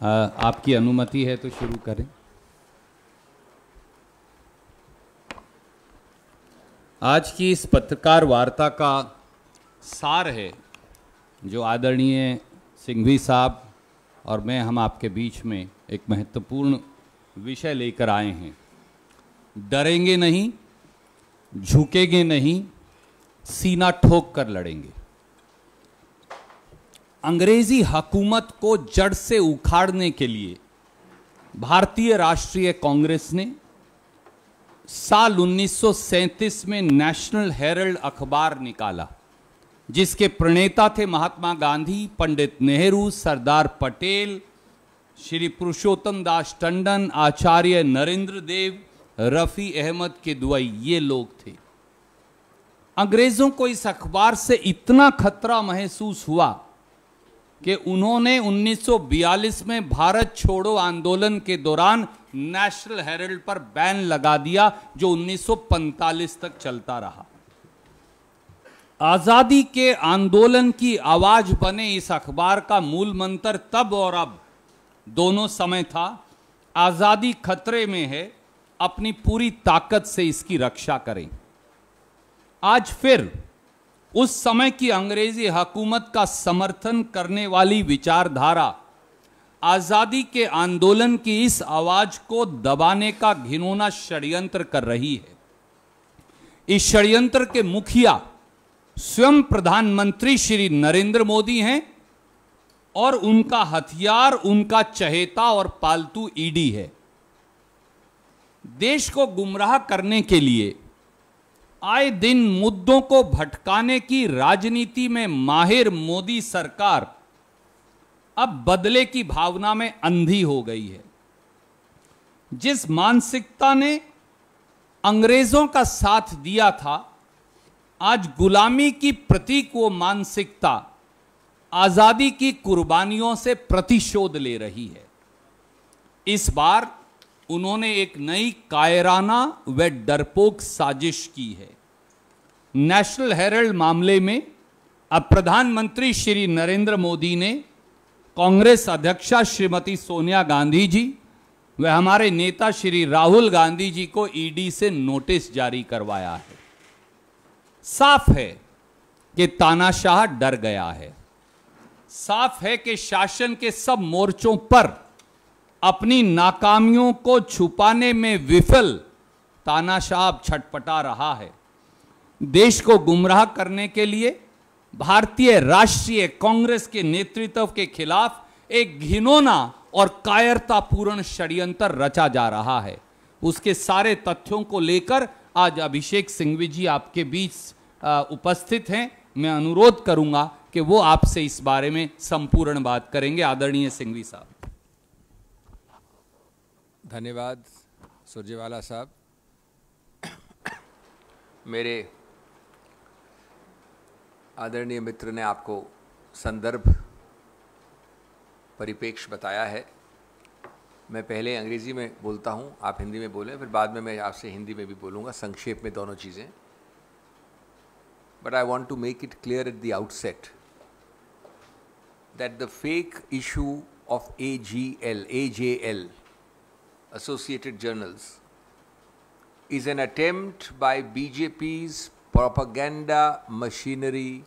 आपकी अनुमति है तो शुरू करें। आज की इस पत्रकार वार्ता का सार है जो आदरणीय सिंघवी साहब और मैं, हम आपके बीच में एक महत्वपूर्ण विषय लेकर आए हैं। डरेंगे नहीं, झुकेंगे नहीं, सीना ठोक कर लड़ेंगे। अंग्रेज़ी हकूमत को जड़ से उखाड़ने के लिए भारतीय राष्ट्रीय कांग्रेस ने साल 1937 में नेशनल हेरल्ड अखबार निकाला, जिसके प्रणेता थे महात्मा गांधी, पंडित नेहरू, सरदार पटेल, श्री पुरुषोत्तम दास टंडन, आचार्य नरेंद्र देव, रफ़ी अहमद के दुआई ये लोग थे। अंग्रेज़ों को इस अखबार से इतना खतरा महसूस हुआ कि उन्होंने 1942 में भारत छोड़ो आंदोलन के दौरान नेशनल हेरल्ड पर बैन लगा दिया, जो 1945 तक चलता रहा। आज़ादी के आंदोलन की आवाज़ बने इस अखबार का मूल मंत्र तब और अब दोनों समय था। आज़ादी खतरे में है, अपनी पूरी ताकत से इसकी रक्षा करें। आज फिर उस समय की अंग्रेज़ी हकूमत का समर्थन करने वाली विचारधारा, आज़ादी के आंदोलन की इस आवाज़ को दबाने का घिनौना षड्यंत्र कर रही है। इस षड्यंत्र के मुखिया स्वयं प्रधानमंत्री श्री नरेंद्र मोदी हैं और उनका हथियार, उनका चहेता और पालतू ईडी है। देश को गुमराह करने के लिए आए दिन मुद्दों को भटकाने की राजनीति में माहिर मोदी सरकार अब बदले की भावना में अंधी हो गई है। जिस मानसिकता ने अंग्रेज़ों का साथ दिया था, आज गुलामी की प्रतीक वो मानसिकता आज़ादी की कुर्बानियों से प्रतिशोध ले रही है। इस बार उन्होंने एक नई कायराना व डरपोक साजिश की है। नेशनल हेरल्ड मामले में अब प्रधानमंत्री श्री नरेंद्र मोदी ने कांग्रेस अध्यक्षा श्रीमती सोनिया गांधी जी व हमारे नेता श्री राहुल गांधी जी को ईडी से नोटिस जारी करवाया है। साफ़ है कि तानाशाह डर गया है। साफ़ है कि शासन के सब मोर्चों पर अपनी नाकामियों को छुपाने में विफल तानाशाह छटपटा रहा है। देश को गुमराह करने के लिए भारतीय राष्ट्रीय कांग्रेस के नेतृत्व के खिलाफ एक घिनौना और कायरतापूर्ण षड्यंत्र रचा जा रहा है। उसके सारे तथ्यों को लेकर आज अभिषेक सिंघवी जी आपके बीच उपस्थित हैं। मैं अनुरोध करूँगा कि वो आपसे इस बारे में संपूर्ण बात करेंगे। आदरणीय सिंघवी साहब। धन्यवाद, सुरजेवाला साहब। मेरे आदरणीय मित्र ने आपको संदर्भ परिपेक्ष बताया है। मैं पहले अंग्रेज़ी में बोलता हूँ, आप हिंदी में बोलें, फिर बाद में मैं आपसे हिंदी में भी बोलूँगा। संक्षेप में दोनों चीज़ें। But I want to make it clear at the outset that the fake issue of A G L A J L Associated Journals, is an attempt by BJP's propaganda machinery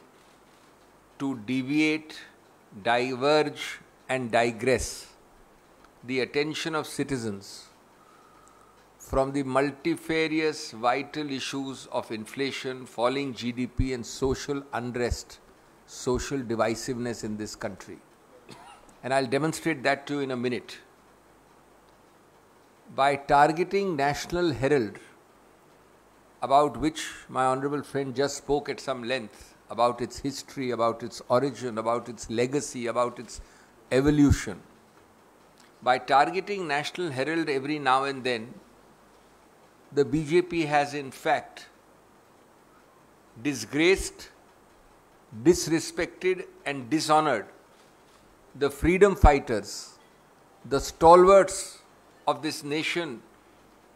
to deviate, diverge, and digress the attention of citizens from the multifarious vital issues of inflation, falling GDP, and social unrest, social divisiveness in this country. And I'll demonstrate that to you in a minute by targeting National Herald, about which my honorable friend just spoke at some length, about its history, about its origin, about its legacy, about its evolution. By targeting National Herald every now and then, the BJP has in fact disgraced, disrespected, and dishonored the freedom fighters, the stalwarts of this nation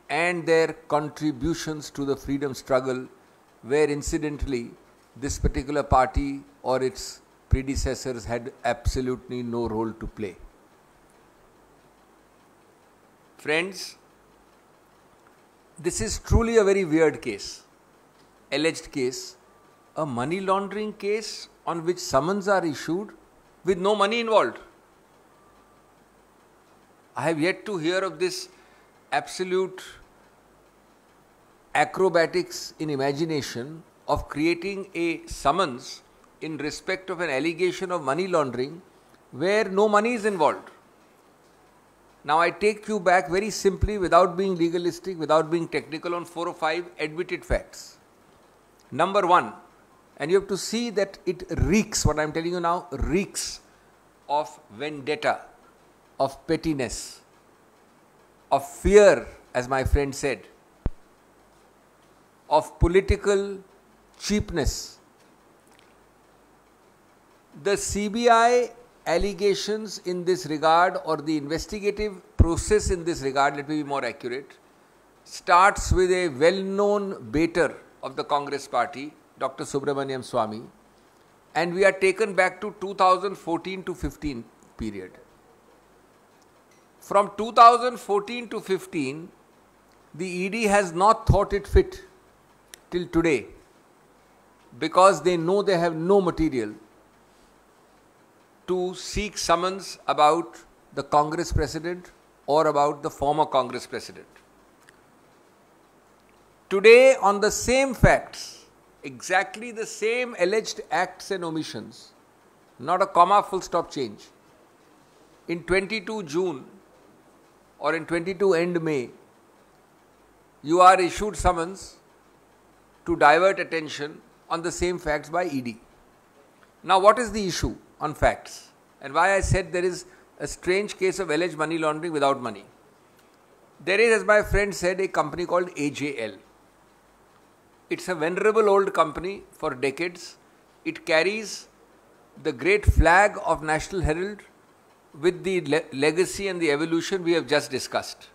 and their contributions to the freedom struggle, where incidentally this particular party or its predecessors had absolutely no role to play. Friends, this is truly a very weird case, alleged case, a money laundering case on which summons are issued with no money involved. I have yet to hear of this absolute acrobatics in imagination of creating a summons in respect of an allegation of money laundering where no money is involved. Now, I take you back very simply without being legalistic, without being technical on four or five admitted facts. Number one, and you have to see that it reeks, what I am telling you now, reeks of vendetta, of pettiness, of fear, as my friend said, of political cheapness. The CBI allegations in this regard or the investigative process in this regard, let me be more accurate, starts with a well known baiter of the Congress party, Dr. Subramaniam Swamy, and we are taken back to 2014 to 15 period. From 2014 to 15, the ED has not thought it fit till today because they know they have no material to seek summons about the Congress president or about the former Congress president. Today, on the same facts, exactly the same alleged acts and omissions, not a comma full stop change. In 22 June or in 22 end May, you are issued summons to divert attention on the same facts by ED. Now, what is the issue on facts? And why I said there is a strange case of alleged money laundering without money. There is, as my friend said, a company called AJL. It's a venerable old company for decades. It carries the great flag of National Herald with the le- legacy and the evolution we have just discussed.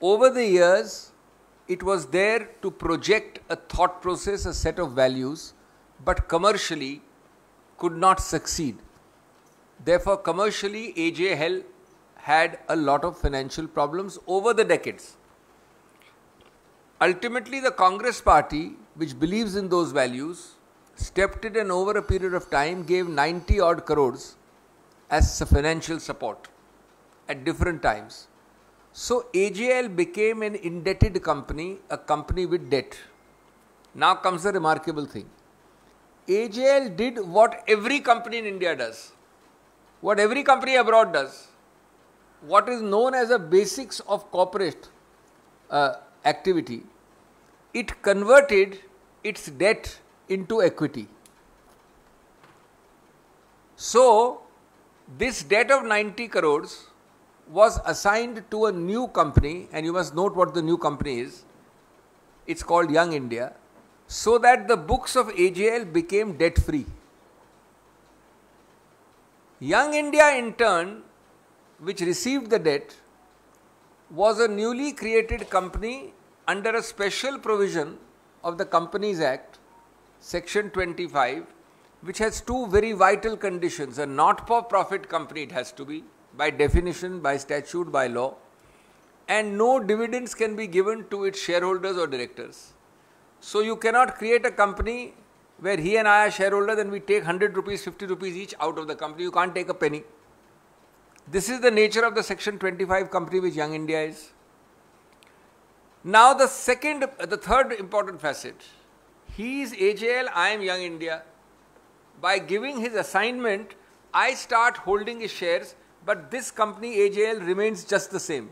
Over the years, it was there to project a thought process, a set of values, but commercially could not succeed. Therefore, commercially, AJL had a lot of financial problems over the decades. Ultimately, the Congress party, which believes in those values, stepped in and over a period of time gave 90 odd crores as financial support at different times. So AJL became an indebted company, a company with debt. Now comes the remarkable thing. AJL did what every company in India does, what every company abroad does, what is known as the basics of corporate uh, activity. It converted its debt into equity. So, this debt of 90 crores was assigned to a new company, and you must note what the new company is. It's called Young India, so that the books of AJL became debt free. Young India, in turn, which received the debt, was a newly created company under a special provision of the Companies Act, Section 25, which has two very vital conditions. A not for profit company, it has to be, by definition, by statute, by law, and no dividends can be given to its shareholders or directors. So you cannot create a company where he and I are shareholders and we take 100 rupees, 50 rupees each out of the company. You can't take a penny. This is the nature of the Section 25 company which Young India is. Now the second, the third important facet. He is AJL, I am Young India. By giving his assignment, I start holding his shares but this company AJL remains just the same.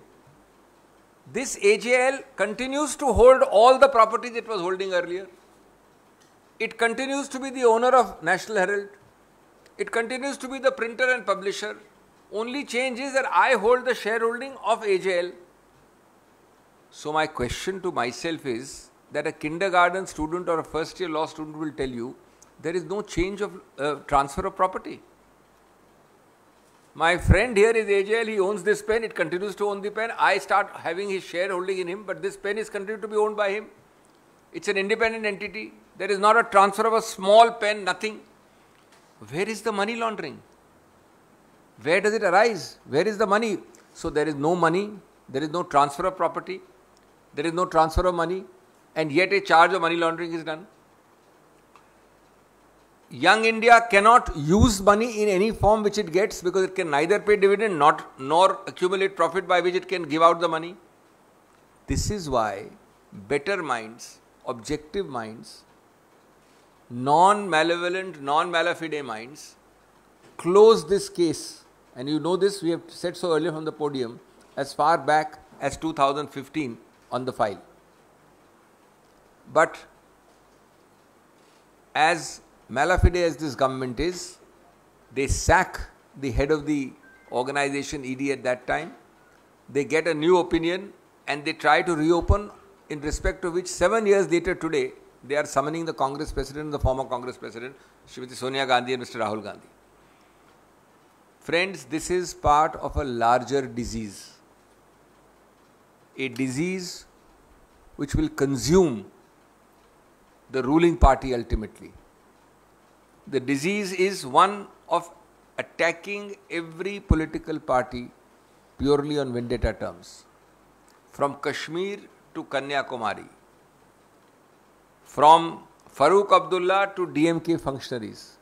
This AJL continues to hold all the properties it was holding earlier. It continues to be the owner of National Herald. It continues to be the printer and publisher. Only change is that I hold the shareholding of AJL. So, my question to myself is that a kindergarten student or a first year law student will tell you there is no change of uh, transfer of property. My friend here is AJL, he owns this pen, it continues to own the pen. I start having his shareholding in him, but this pen is continued to be owned by him. It's an independent entity. There is not a transfer of a small pen, nothing. where is the money laundering? Where does it arise? Where is the money? So there is no money, there is no transfer of property, there is no transfer of money, and yet a charge of money laundering is done. Young India cannot use money in any form which it gets because it can neither pay dividend not, nor accumulate profit by which it can give out the money. This is why better minds, objective minds, non malevolent, non malafide minds close this case. And you know this, we have said so earlier from the podium, as far back as 2015 on the file. But as malafide as this government is, they sack the head of the organization ED at that time. They get a new opinion and they try to reopen, in respect of which seven years later today, they are summoning the Congress president, the former Congress president, Srimati Sonia Gandhi and Mr. Rahul Gandhi. Friends, this is part of a larger disease. A disease which will consume the ruling party ultimately. The disease is one of attacking every political party purely on vendetta terms. From Kashmir to Kanyakumari, from Farooq Abdullah to DMK functionaries,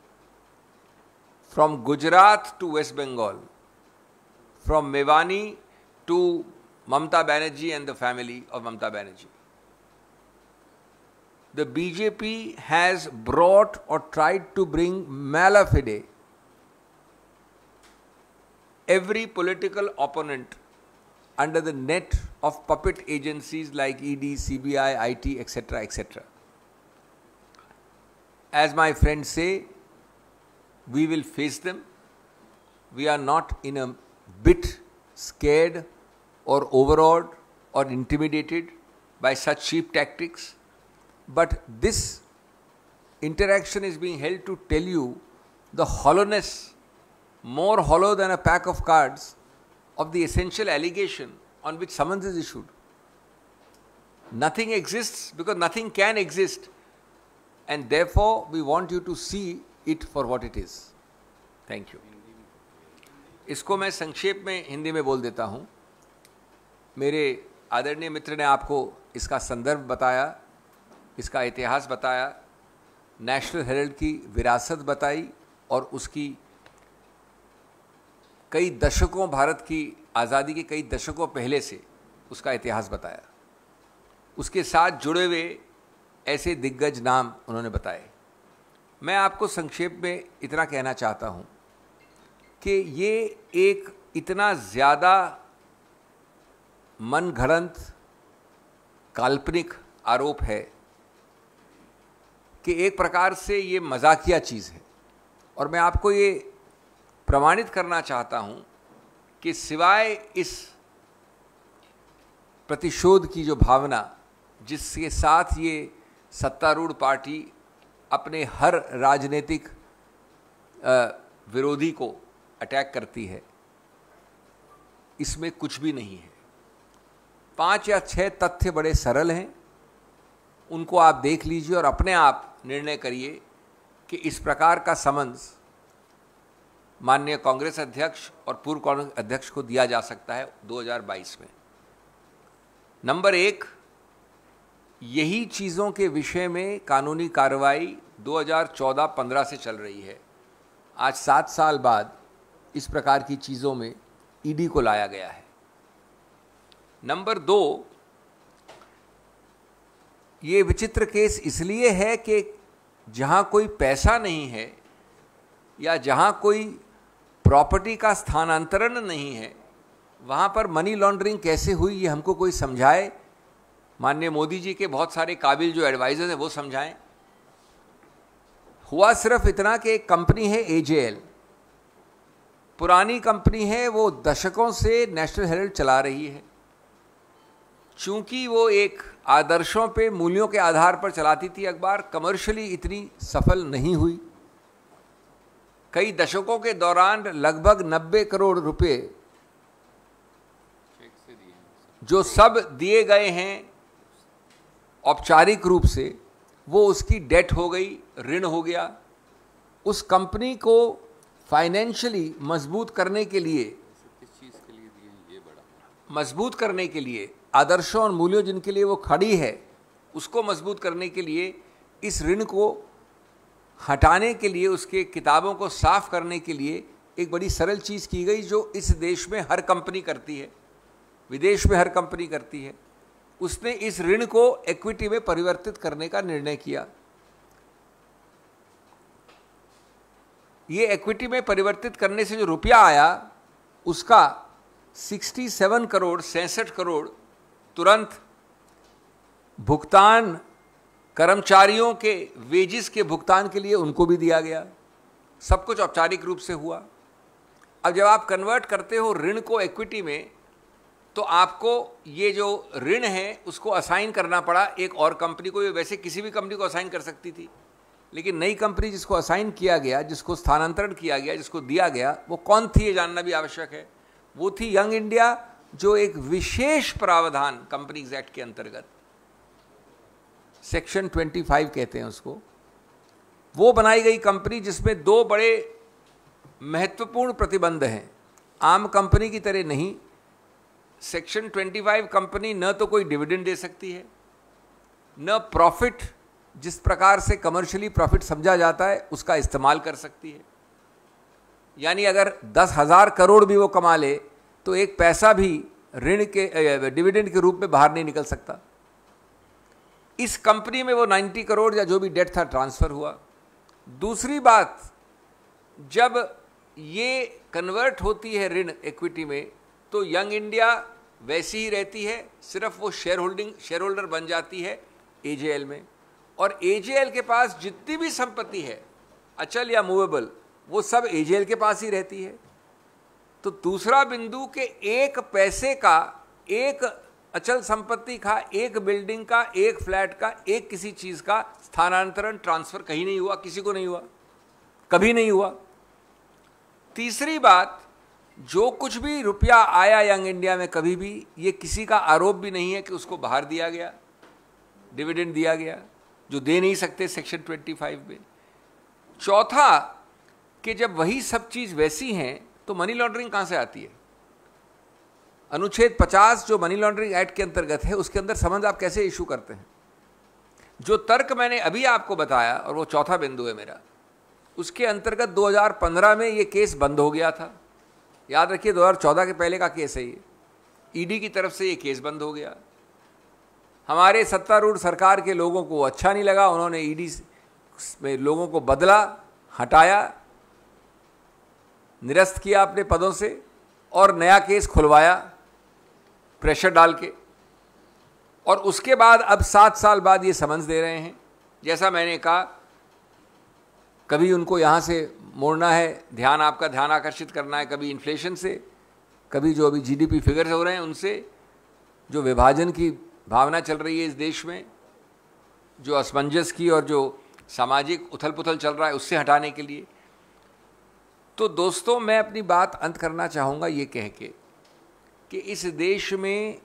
from Gujarat to West Bengal, from Mevani to Mamta Banerjee and the family of Mamta Banerjee the BJP has brought or tried to bring malafide every political opponent under the net of puppet agencies like ED, CBI, IT, etc., etc. As my friends say, we will face them. We are not in a bit scared or overawed or intimidated by such cheap tactics But this interaction is being held to tell you the hollowness, more hollow than a pack of cards, of the essential allegation on which summons is issued. Nothing exists because nothing can exist, and therefore we want you to see it for what it is. Thank you. इसको मैं संक्षेप में हिंदी में बोल देता हूँ मेरे आदरणीय मित्र ने आपको इसका संदर्भ बताया इसका इतिहास बताया नेशनल हेरल्ड की विरासत बताई और उसकी कई दशकों, भारत की आज़ादी के कई दशकों पहले से उसका इतिहास बताया। उसके साथ जुड़े हुए ऐसे दिग्गज नाम उन्होंने बताए। मैं आपको संक्षेप में इतना कहना चाहता हूँ कि ये एक इतना ज़्यादा मन घड़ंत काल्पनिक आरोप है कि एक प्रकार से ये मजाकिया चीज़ है। और मैं आपको ये प्रमाणित करना चाहता हूँ कि सिवाय इस प्रतिशोध की जो भावना, जिसके साथ ये सत्तारूढ़ पार्टी अपने हर राजनीतिक विरोधी को अटैक करती है, इसमें कुछ भी नहीं है। पाँच या छह तथ्य बड़े सरल हैं, उनको आप देख लीजिए और अपने आप निर्णय करिए कि इस प्रकार का समन्स माननीय कांग्रेस अध्यक्ष और पूर्व कांग्रेस अध्यक्ष को दिया जा सकता है 2022 में। नंबर एक, यही चीज़ों के विषय में कानूनी कार्रवाई 2014-15 से चल रही है। आज सात साल बाद इस प्रकार की चीज़ों में ईडी को लाया गया है। नंबर दो ये विचित्र केस इसलिए है कि जहाँ कोई पैसा नहीं है या जहाँ कोई प्रॉपर्टी का स्थानांतरण नहीं है, वहाँ पर मनी लॉन्ड्रिंग कैसे हुई ये हमको कोई समझाए? माननीय मोदी जी के बहुत सारे काबिल जो एडवाइजर हैं वो समझाएँ। हुआ सिर्फ़ इतना कि एक कंपनी है एजेएल पुरानी कंपनी है, वो दशकों से नेशनल हेरल्ड चला रही है। चूँकि वो एक आदर्शों पे मूल्यों के आधार पर चलाती थी अखबार कमर्शियली इतनी सफल नहीं हुई। कई दशकों के दौरान लगभग 90 करोड़ रुपए जो सब दिए गए हैं औपचारिक रूप से वो उसकी डेट हो गई ऋण हो गया। उस कंपनी को फाइनेंशियली मज़बूत करने के लिए मज़बूत करने के लिए आदर्शों और मूल्यों जिनके लिए वो खड़ी है, उसको मज़बूत करने के लिए, इस ऋण को हटाने के लिए, उसके किताबों को साफ़ करने के लिए एक बड़ी सरल चीज़ की गई जो इस देश में हर कंपनी करती है, विदेश में हर कंपनी करती है। उसने इस ऋण को इक्विटी में परिवर्तित करने का निर्णय किया। ये इक्विटी में परिवर्तित करने से जो रुपया आया, उसका 67 करोड़ सैंसठ करोड़ तुरंत भुगतान कर्मचारियों के वेजिस के भुगतान के लिए उनको भी दिया गया। सब कुछ औपचारिक रूप से हुआ। अब जब आप कन्वर्ट करते हो ऋण को इक्विटी में तो आपको ये जो ऋण है, उसको असाइन करना पड़ा। एक और कंपनी को वैसे किसी भी कंपनी को असाइन कर सकती थी। लेकिन नई कंपनी जिसको असाइन किया गया, जिसको स्थानांतरण किया गया, जिसको दिया गया, वो कौन थी ये जानना भी आवश्यक है। वो थी यंग इंडिया जो एक विशेष प्रावधान कंपनीज़ एक्ट के अंतर्गत, सेक्शन 25 कहते हैं उसको, वो बनाई गई कंपनी जिसमें दो बड़े महत्वपूर्ण प्रतिबंध हैं। आम कंपनी की तरह नहीं, सेक्शन 25 कंपनी न तो कोई डिविडेंड दे सकती है, न प्रॉफिट, जिस प्रकार से कमर्शियली प्रॉफिट समझा जाता है, उसका इस्तेमाल कर सकती है। यानी अगर दस हज़ार करोड़ भी वो कमा ले तो एक पैसा भी ऋण के डिविडेंड के रूप में बाहर नहीं निकल सकता। इस कंपनी में वो 90 करोड़ या जो भी डेट था ट्रांसफ़र हुआ। दूसरी बात, जब ये कन्वर्ट होती है ऋण इक्विटी में तो यंग इंडिया वैसी ही रहती है, सिर्फ़ वो शेयर होल्डिंग शेयर होल्डर बन जाती है एजेएल में। और एजेएल के पास जितनी भी संपत्ति है, अचल या मूवेबल वो सब एजेएल के पास ही रहती है। तो दूसरा बिंदु के एक पैसे का, एक अचल संपत्ति का, एक बिल्डिंग का, एक फ्लैट का, एक किसी चीज़ का स्थानांतरण, ट्रांसफ़र कहीं नहीं हुआ, किसी को नहीं हुआ, कभी नहीं हुआ। तीसरी बात, जो कुछ भी रुपया आया यंग इंडिया में कभी भी, ये किसी का आरोप भी नहीं है कि उसको बाहर दिया गया, डिविडेंड दिया गया, जो दे नहीं सकते सेक्शन 25 में। चौथा, कि जब वही सब चीज़ वैसी हैं तो मनी लॉन्ड्रिंग कहाँ से आती है? अनुच्छेद 50 जो मनी लॉन्ड्रिंग एक्ट के अंतर्गत है, उसके अंदर समझ आप कैसे इशू करते हैं? जो तर्क मैंने अभी आपको बताया, और वो चौथा बिंदु है मेरा, उसके अंतर्गत 2015 में ये केस बंद हो गया था। याद रखिए 2014 के पहले का केस है ये। ईडी की तरफ़ से ये केस बंद हो गया। हमारे सत्तारूढ़ सरकार के लोगों को अच्छा नहीं लगा, उन्होंने ईडी में लोगों को बदला, हटाया निरस्त किया अपने पदों से और नया केस खुलवाया, प्रेशर डाल के। और उसके बाद अब सात साल बाद ये समझ दे रहे हैं। जैसा मैंने कहा, कभी उनको यहाँ से मोड़ना है, ध्यान आपका ध्यान आकर्षित करना है, कभी इन्फ्लेशन से, कभी जो अभी जीडीपी फिगर्स हो रहे हैं, उनसे जो विभाजन की भावना चल रही है इस देश में, जो असमंजस की और जो सामाजिक उथल पुथल चल रहा है, उससे हटाने के लिए। तो दोस्तों, मैं अपनी बात अंत करना चाहूँगा ये कह के कि इस देश में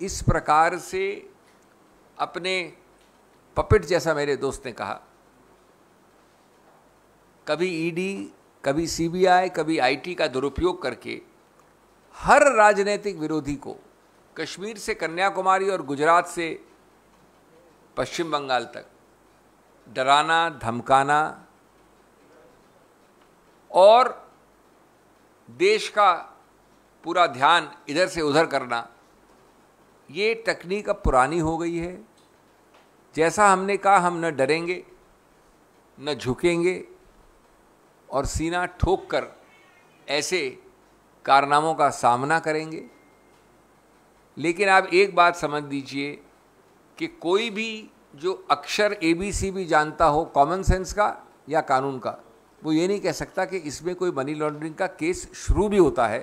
इस प्रकार से अपने पपिट जैसा मेरे दोस्त ने कहा। कभी ईडी कभी सीबीआई कभी आईटी का दुरुपयोग करके हर राजनीतिक विरोधी को कश्मीर से कन्याकुमारी और गुजरात से पश्चिम बंगाल तक डराना, धमकाना और देश का पूरा ध्यान इधर से उधर करना, ये तकनीक अब पुरानी हो गई है। जैसा हमने कहा, हम न डरेंगे, न झुकेंगे और सीना ठोक कर ऐसे कारनामों का सामना करेंगे। लेकिन आप एक बात समझ दीजिए कि कोई भी जो अक्षर ए बी सी भी जानता हो कॉमन सेंस का या कानून का वो ये नहीं कह सकता कि इसमें कोई मनी लॉन्ड्रिंग का केस शुरू भी होता है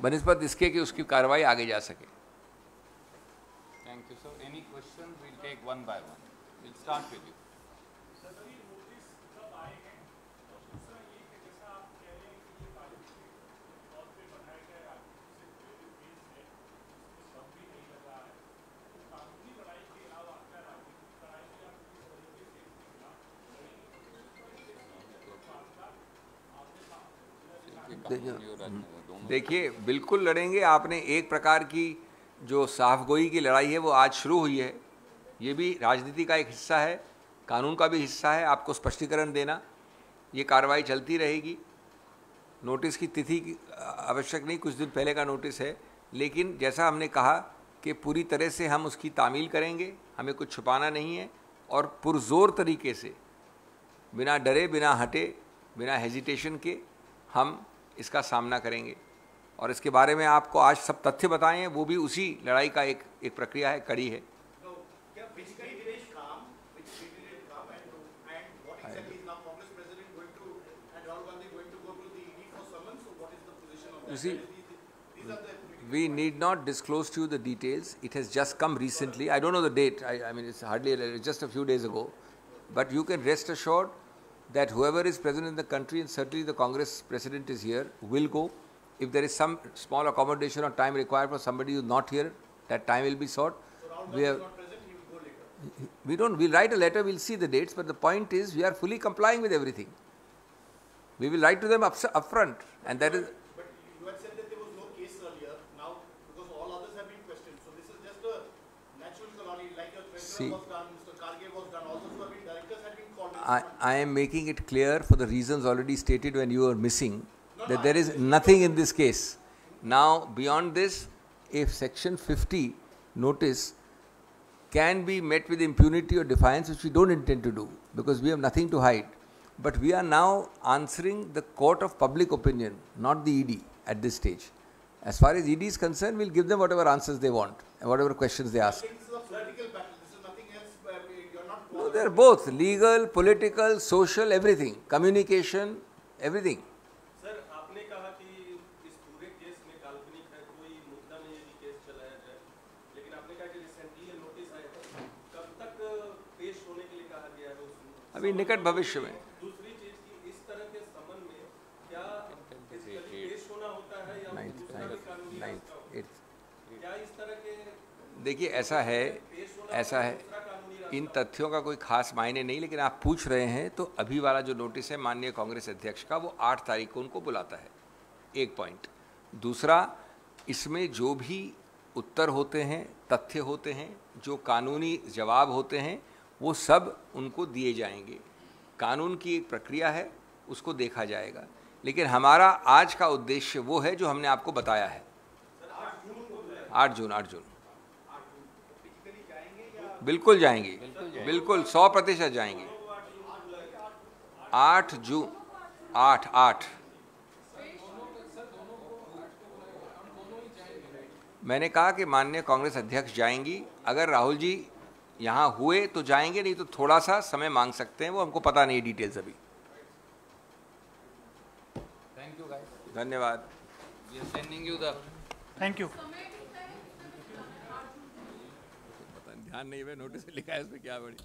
बनस्पत इसके कि उसकी कार्रवाई आगे जा सके। Thank you sir any question will take one by one will start with you देखिए बिल्कुल लड़ेंगे। आपने एक प्रकार की जो साफगोई की लड़ाई है वो आज शुरू हुई है। ये भी राजनीति का एक हिस्सा है कानून का भी हिस्सा है। आपको स्पष्टीकरण देना ये कार्रवाई चलती रहेगी। नोटिस की तिथि आवश्यक नहीं कुछ दिन पहले का नोटिस है। लेकिन जैसा हमने कहा कि पूरी तरह से हम उसकी तामील करेंगे हमें कुछ छुपाना नहीं है और पुरजोर तरीके से बिना डरे बिना हटे बिना हेजिटेशन के हम इसका सामना करेंगे और इसके बारे में आपको आज सब तथ्य बताए हैं वो भी उसी लड़ाई का एक एक प्रक्रिया है कड़ी है You see, we need not disclose to you the details. It has just come recently. I don't know the date. I, I mean, it's hardly it's just a few days ago. But you can rest assured that whoever is present in the country, and certainly the Congress president is here, will go. If there is some small accommodation or time required for somebody who is not here, that time will be sought. we have, we don't, we'll write a letter, we'll see the dates, but the point is we are fully complying with everything. We will write to them up, upfront, and that is. But you had said that there was no case earlier. Now, because all others have been questioned, so this is just a natural colony, like your See. treasurer was done, Mr. Karge was done. All those who have been directors had been called. I, I am making it clear for the reasons already stated when you were missing that there is nothing in this case. Now, beyond this, if Section 50 notice can be met with impunity or defiance, which we don't intend to do because we have nothing to hide. But we are now answering the court of public opinion, not the ED at this stage. As far as ED is concerned, we'll give them whatever answers they want and whatever questions they ask. Not. No, they're both legal, political, social, everything, communication, everything. Sir आपने कहा कि इस पूरे case में काल्पनिक है कोई मुद्दा नहीं है कि केस चलाया जाए लेकिन आपने कहा कि रिसेंटली ये नोटिस आए थे कब तक पेश होने के लिए कहा गया है उसमें अभी निकट भविष्य में दूसरी चीज़ की इस तरह के समन में क्या पेश होना होता है या नाइन्थ नाइन्थ है? क्या इस तरह के देखिए ऐसा है ऐसा है इन तथ्यों का कोई खास मायने नहीं, लेकिन आप पूछ रहे हैं तो अभी वाला जो नोटिस है माननीय कांग्रेस अध्यक्ष का, वो आठ तारीख को उनको बुलाता है। एक पॉइंट दूसरा, इसमें जो भी उत्तर होते हैं, तथ्य होते हैं, जो कानूनी जवाब होते हैं, वो सब उनको दिए जाएँगे। कानून की एक प्रक्रिया है, उसको देखा जाएगा। लेकिन हमारा आज का उद्देश्य वो है, जो हमने आपको बताया है। आठ जून आठ जून। बिल्कुल जाएँगे। बिल्कुल सौ प्रतिशत जाएँगे। आठ जून आठ आठ। मैंने कहा कि माननीय कांग्रेस अध्यक्ष जाएँगी। अगर राहुल जी यहाँ हुए तो जाएँगे नहीं तो थोड़ा सा समय मांग सकते हैं वो हमको पता नहीं डिटेल्स अभी। थैंक यू गाइस धन्यवाद। Thank you the Thank you. ध्यान नहीं हुए नोटिस लिखा है इसमें क्या बड़ी।